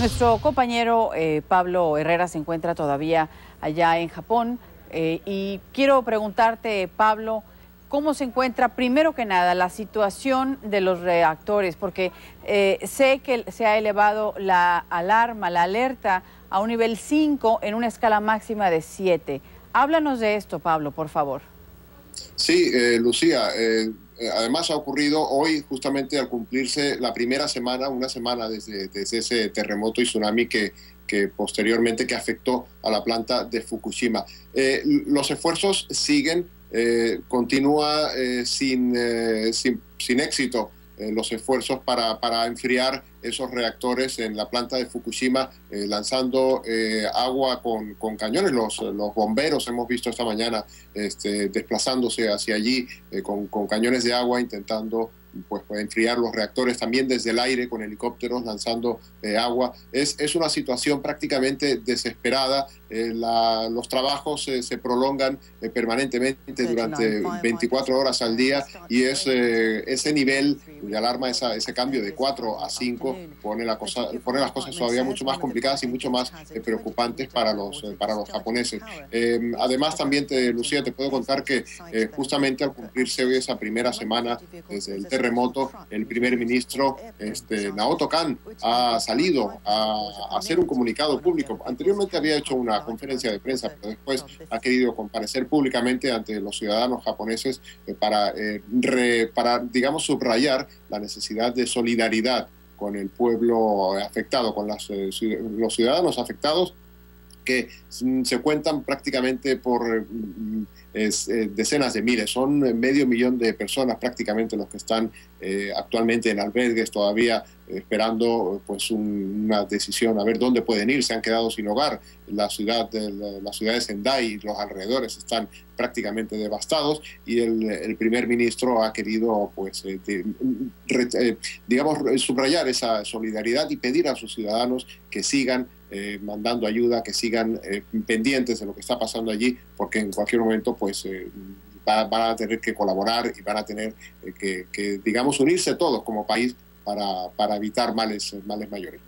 Nuestro compañero eh, Pablo Herrera se encuentra todavía allá en Japón eh, y quiero preguntarte, Pablo, ¿cómo se encuentra primero que nada la situación de los reactores? Porque eh, sé que se ha elevado la alarma, la alerta a un nivel 5 en una escala máxima de 7. Háblanos de esto, Pablo, por favor. Sí, Lucía. Eh, además ha ocurrido hoy justamente al cumplirse la primera semana, una semana desde, ese terremoto y tsunami que, posteriormente que afectó a la planta de Fukushima. Eh, los esfuerzos siguen, eh, continúa sin, sin, sin éxito eh, los esfuerzos para, para, enfriar esos reactores en la planta de Fukushima, eh, lanzando eh, agua con, con, cañones. Los, los bomberos hemos visto esta mañana este, desplazándose hacia allí con, con, cañones de agua, intentando pues, enfriar los reactores también desde el aire con helicópteros lanzando agua. Es, es, una situación prácticamente desesperada. los trabajos se prolongan permanentemente durante 24 horas al día y es ese nivel de alarma, esa, ese cambio de 4 a 5 pone, la cosa, pone las cosas todavía mucho más complicadas y mucho más eh, preocupantes para los, eh, para los japoneses. Em, además, también, te, Lucía, te puedo contar que eh, justamente al cumplirse hoy esa primera semana desde el terremoto, el primer ministro este, Naoto Kan ha salido a, hacer un comunicado público. Anteriormente había hecho una conferencia de prensa, pero después ha querido comparecer públicamente ante los ciudadanos japoneses para, para, digamos, subrayar la necesidad de solidaridad con el pueblo afectado, con eh, los ciudadanos afectados, que se cuentan prácticamente por mm, eh, decenas de miles, son medio millón de personas prácticamente los que están eh, actualmente en albergues todavía esperando pues una decisión a ver dónde pueden ir, se han quedado sin hogar, la ciudad de la, ciudad de Sendai y los alrededores están prácticamente devastados y el, primer ministro ha querido pues digamos subrayar esa solidaridad y pedir a sus ciudadanos que sigan eh, mandando ayuda, que sigan eh, pendientes de lo que está pasando allí, porque en cualquier momento pues eh, van a tener que colaborar y van a tener que, digamos, unirse todos como país para, para evitar males, males mayores.